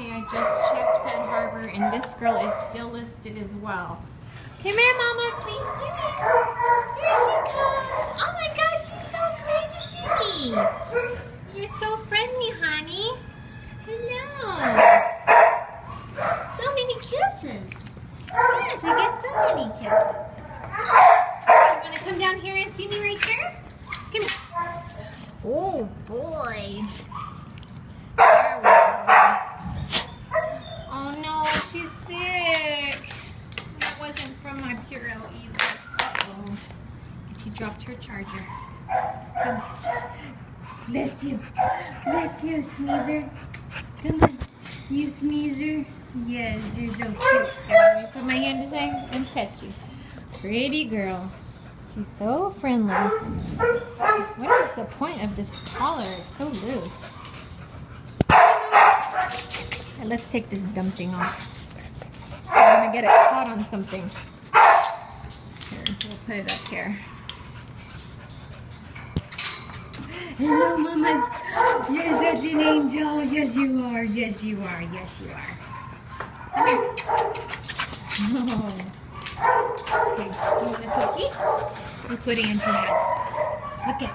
Okay, I just checked PetHarbor and this girl is still listed as well. Come here, Mama. What are you? Here she comes. Oh my gosh, she's so excited to see me. You're so friendly, honey. Hello. So many kisses. Yes, I get so many kisses. You want to come down here and see me right here? Come here. Oh boy. There we go. Oh no, she's sick. That wasn't from my Purell either. Uh-oh. She dropped her charger. Come. Bless you. Bless you, sneezer. Come on. You sneezer. Yes, you're so cute. Let me put my hand aside and pet you. Pretty girl. She's so friendly. What is the point of this collar? It's so loose. And let's take this dumping off. I'm gonna get it caught on something. Here, we'll put it up here. Hello, mamas. You're such an angel. Yes, you are. Yes, you are. Yes, you are. Come here. Oh. Okay, you want a cookie? We're putting into this. Look at.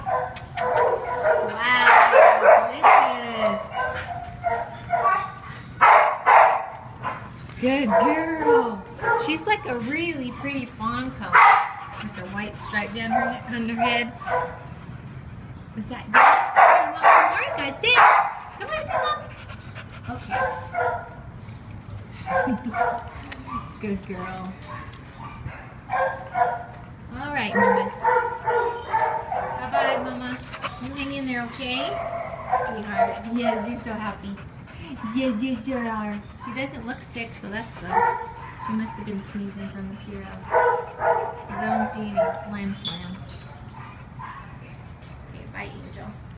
Wow, delicious. Good girl. She's like a really pretty fawn color with the white stripe down her on her head. Was that good? You want more? Guys, sit. Come on, sit. Okay. good girl. All right, mamas. Bye-bye, mama. You hang in there, okay? Sweetheart. Yes, you're so happy. Yes, you sure are. She doesn't look sick, so that's good. She must have been sneezing from the Purell. I don't see any phlegm phlegm. Bye, Angel.